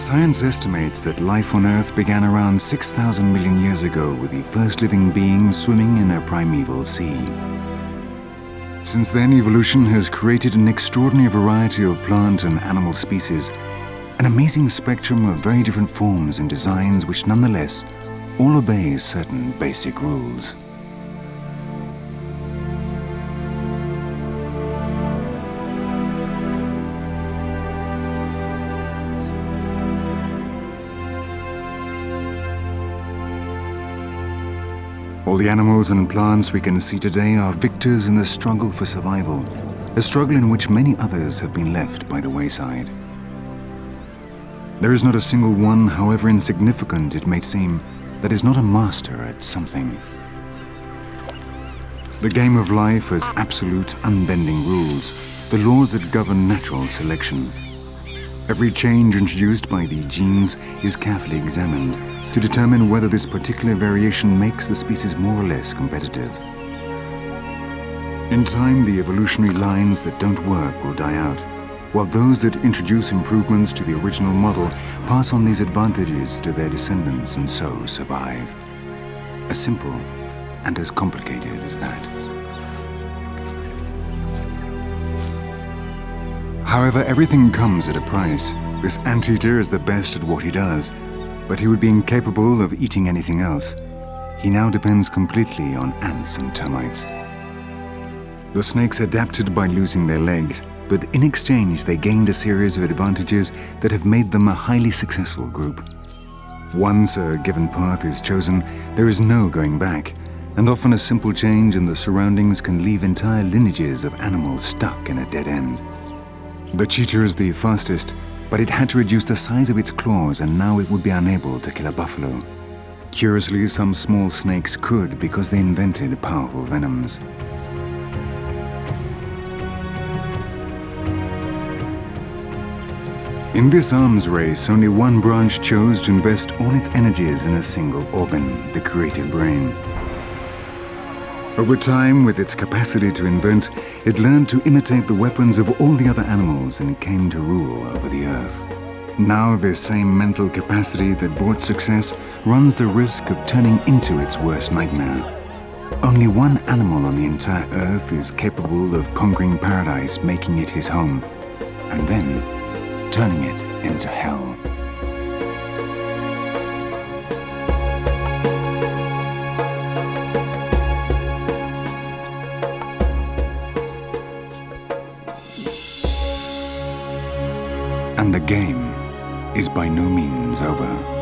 Science estimates that life on Earth began around 6,000 million years ago with the first living beings swimming in a primeval sea. Since then, evolution has created an extraordinary variety of plant and animal species, an amazing spectrum of very different forms and designs which nonetheless all obey certain basic rules. All the animals and plants we can see today are victors in the struggle for survival, a struggle in which many others have been left by the wayside. There is not a single one, however insignificant it may seem, that is not a master at something. The game of life has absolute, unbending rules, the laws that govern natural selection. Every change introduced by the genes is carefully examined to determine whether this particular variation makes the species more or less competitive. In time, the evolutionary lines that don't work will die out, while those that introduce improvements to the original model pass on these advantages to their descendants and so survive. As simple and as complicated as that. However, everything comes at a price. This anteater is the best at what he does, but he would be incapable of eating anything else. He now depends completely on ants and termites. The snakes adapted by losing their legs, but in exchange they gained a series of advantages that have made them a highly successful group. Once a given path is chosen, there is no going back, and often a simple change in the surroundings can leave entire lineages of animals stuck in a dead end. The cheetah is the fastest, but it had to reduce the size of its claws and now it would be unable to kill a buffalo. Curiously, some small snakes could because they invented powerful venoms. In this arms race, only one branch chose to invest all its energies in a single organ, the creative brain. Over time, with its capacity to invent, it learned to imitate the weapons of all the other animals and came to rule over the earth. Now this same mental capacity that brought success runs the risk of turning into its worst nightmare. Only one animal on the entire earth is capable of conquering paradise, making it his home, and then turning it into hell. And the game is by no means over.